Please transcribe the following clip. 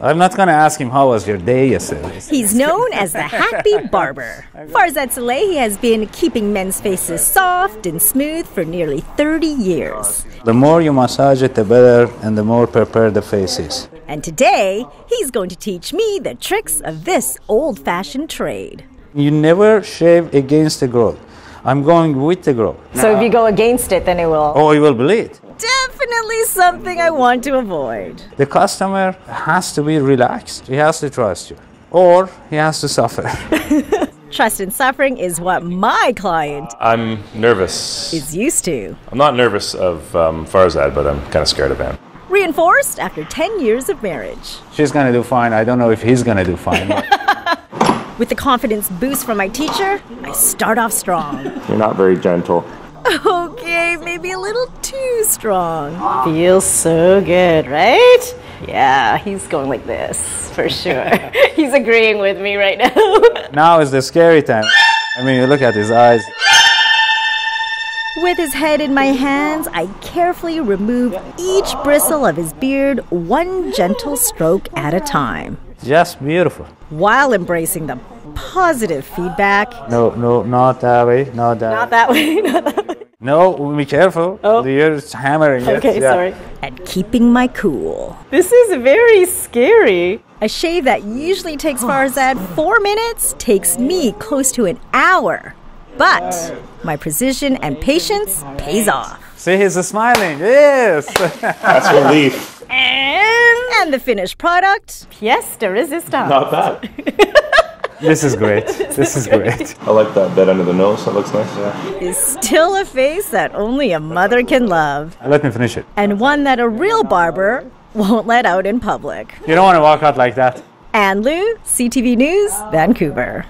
I'm not going to ask him how was your day yesterday. He's known as the Happy Barber. Farzad Salehi has been keeping men's faces soft and smooth for nearly 30 years. The more you massage it, the better, and the more prepared the face is. And today, he's going to teach me the tricks of this old fashioned trade. You never shave against the growth. I'm going with the growth. So if you go against it, then it will. Oh, it will bleed. Definitely something I want to avoid. The customer has to be relaxed. He has to trust you, or he has to suffer. Trust and suffering is what my client I'm nervous. is used to. I'm not nervous of um, Farzad, but I'm kind of scared of him. Reinforced after 10 years of marriage. She's gonna do fine. I don't know if he's gonna do fine. but- With the confidence boost from my teacher, I start off strong. You're not very gentle. Maybe a little too strong. Feels so good, right? Yeah, he's going like this for sure. he's agreeing with me right now. now is the scary time. I mean, you look at his eyes. With his head in my hands, I carefully remove each bristle of his beard, one gentle stroke at a time, Just beautiful. while embracing the positive feedback. No, no, not that way. Not that. Not that way, not that way. No, be careful. Oh. You're hammering it. Okay, Yeah. sorry. And keeping my cool. This is very scary. A shave that usually takes Farzad four minutes takes me close to an hour. But my precision and patience pays off. See, he's smiling. Yes. That's relief. And, and the finished product, pièce de resistance. Not bad. this is great. This is great. I like that bed under the nose. That looks nice. Yeah. is still a face that only a mother can love, uh, Let me finish it. and one that a real barber won't let out in public. You don't want to walk out like that. Ann Luu, CTV News, Vancouver.